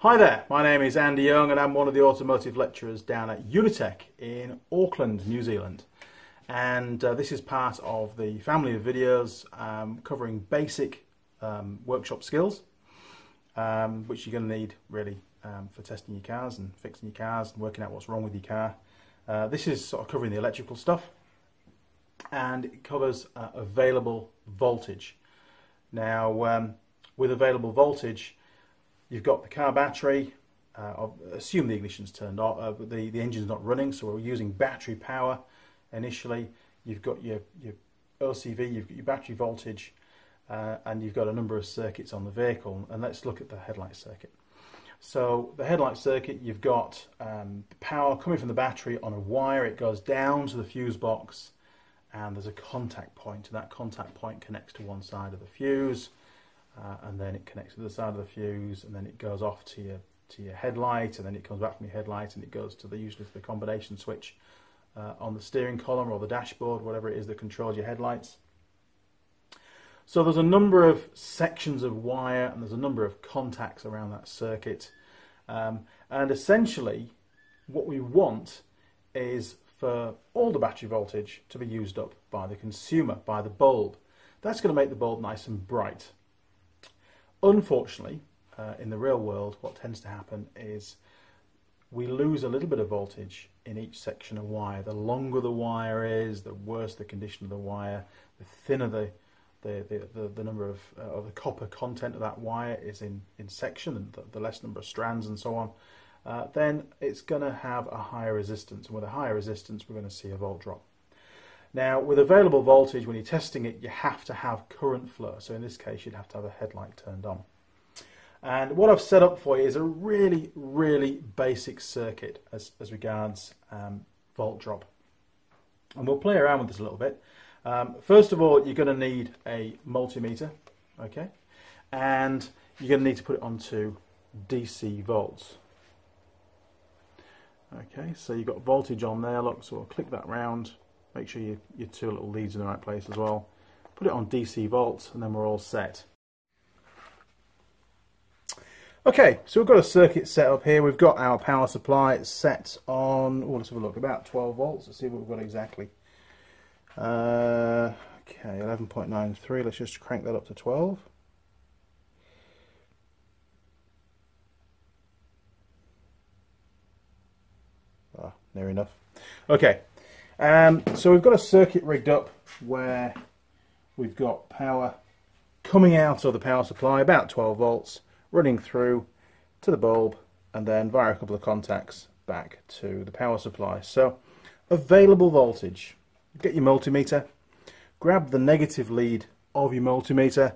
Hi there, my name is Andy Young and I'm one of the automotive lecturers down at Unitec in Auckland, New Zealand. And uh, this is part of the family of videos um, covering basic um, workshop skills, um, which you're going to need really um, for testing your cars and fixing your cars and working out what's wrong with your car. Uh, this is sort of covering the electrical stuff and it covers uh, available voltage. Now, um, with available voltage, you've got the car battery. Uh, assume the ignition's turned off, uh, the the engine's not running, so we're using battery power initially. You've got your your OCV, you've got your battery voltage, uh, and you've got a number of circuits on the vehicle. And let's look at the headlight circuit. So the headlight circuit, you've got um, power coming from the battery on a wire. It goes down to the fuse box, and there's a contact point, and that contact point connects to one side of the fuse uh, and then it connects to the side of the fuse, and then it goes off to your to your headlight, and then it comes back from your headlight, and it goes to the usually to the combination switch uh, on the steering column or the dashboard, whatever it is that controls your headlights. So there's a number of sections of wire, and there's a number of contacts around that circuit, um, and essentially, what we want is for all the battery voltage to be used up by the consumer, by the bulb. That's going to make the bulb nice and bright. Unfortunately, uh, in the real world, what tends to happen is we lose a little bit of voltage in each section of wire. The longer the wire is, the worse the condition of the wire, the thinner the the, the, the, the number of, uh, of the copper content of that wire is in, in section and the, the less number of strands and so on, uh, then it's going to have a higher resistance. And with a higher resistance, we're going to see a volt drop. Now, with available voltage, when you're testing it, you have to have current flow. So in this case, you'd have to have a headlight turned on. And what I've set up for you is a really, really basic circuit as, as regards um, volt drop. And we'll play around with this a little bit. Um, first of all, you're going to need a multimeter, okay? And you're going to need to put it onto DC volts. Okay, so you've got voltage on there, look, so we'll click that round Make sure you, your two little leads in the right place as well. Put it on DC volts and then we're all set. Okay, so we've got a circuit set up here. We've got our power supply set on, oh, let's have a look, about 12 volts. Let's see what we've got exactly. Uh, okay, 11.93. Let's just crank that up to 12. Ah, near enough. Okay, um, so we've got a circuit rigged up where we've got power coming out of the power supply, about 12 volts, running through to the bulb and then via a couple of contacts back to the power supply. So available voltage. Get your multimeter, grab the negative lead of your multimeter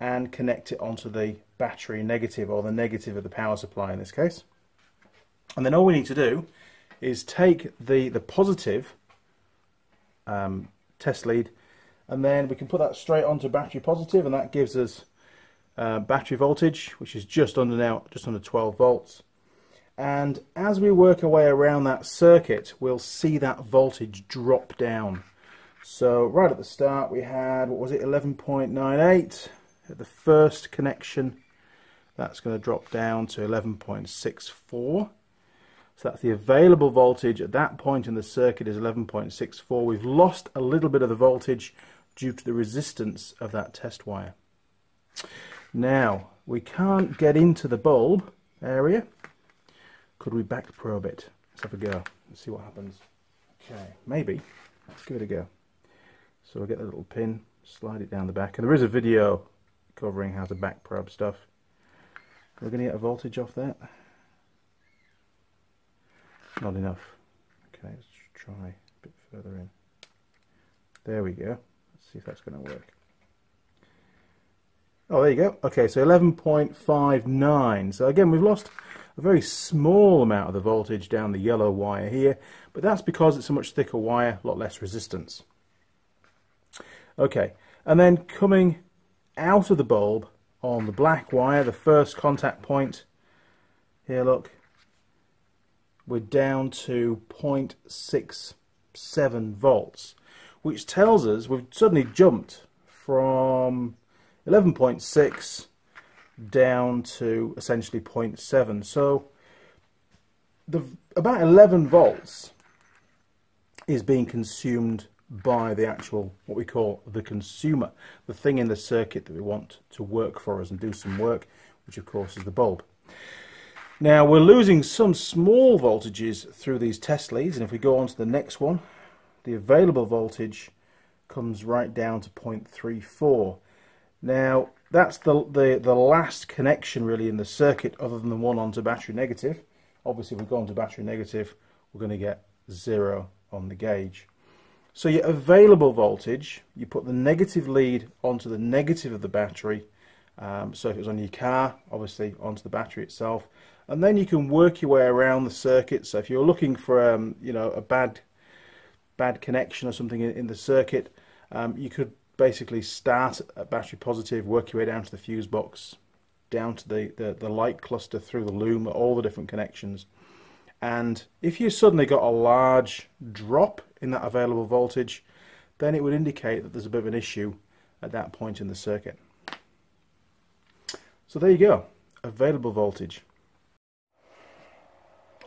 and connect it onto the battery negative or the negative of the power supply in this case. And then all we need to do is take the, the positive um, test lead. And then we can put that straight onto battery positive and that gives us uh, battery voltage which is just under now just under 12 volts. And as we work our way around that circuit we'll see that voltage drop down. So right at the start we had what was it 11.98 at the first connection that's going to drop down to 11.64 so that's the available voltage at that point in the circuit is 11.64. We've lost a little bit of the voltage due to the resistance of that test wire. Now, we can't get into the bulb area. Could we back probe it? Let's have a go. Let's see what happens. Okay, maybe. Let's give it a go. So we'll get the little pin, slide it down the back. And there is a video covering how to back probe stuff. We're going to get a voltage off that. Not enough. Okay, let's try a bit further in. There we go. Let's see if that's going to work. Oh, there you go. Okay, so 11.59. So again, we've lost a very small amount of the voltage down the yellow wire here, but that's because it's a much thicker wire, a lot less resistance. Okay, and then coming out of the bulb on the black wire, the first contact point, here look, we're down to 0.67 volts, which tells us we've suddenly jumped from 11.6 down to essentially 0.7. So the about 11 volts is being consumed by the actual what we call the consumer, the thing in the circuit that we want to work for us and do some work, which of course is the bulb. Now we're losing some small voltages through these test leads and if we go on to the next one, the available voltage comes right down to 0.34. Now that's the, the, the last connection really in the circuit other than the one onto battery negative. Obviously if we go onto battery negative we're going to get zero on the gauge. So your available voltage, you put the negative lead onto the negative of the battery. Um, so if it was on your car, obviously onto the battery itself. And then you can work your way around the circuit. So if you're looking for um, you know a bad bad connection or something in, in the circuit, um, you could basically start at battery positive, work your way down to the fuse box, down to the, the, the light cluster through the loom, all the different connections. And if you suddenly got a large drop in that available voltage, then it would indicate that there's a bit of an issue at that point in the circuit. So there you go, available voltage.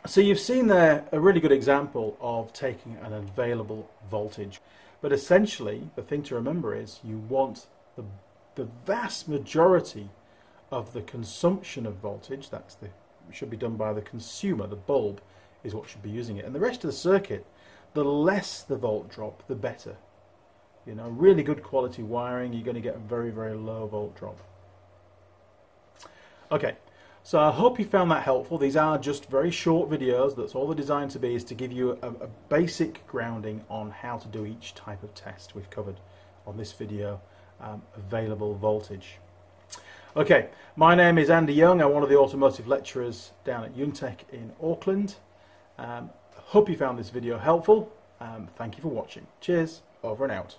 So you've seen there a really good example of taking an available voltage. But essentially, the thing to remember is you want the, the vast majority of the consumption of voltage, that's the should be done by the consumer, the bulb is what should be using it. And the rest of the circuit, the less the volt drop, the better. You know, really good quality wiring, you're going to get a very, very low volt drop. Okay, so I hope you found that helpful. These are just very short videos. That's all they're designed to be, is to give you a, a basic grounding on how to do each type of test we've covered on this video, um, available voltage. Okay, my name is Andy Young. I'm one of the automotive lecturers down at Unitec in Auckland. Um, hope you found this video helpful. Um, thank you for watching. Cheers, over and out.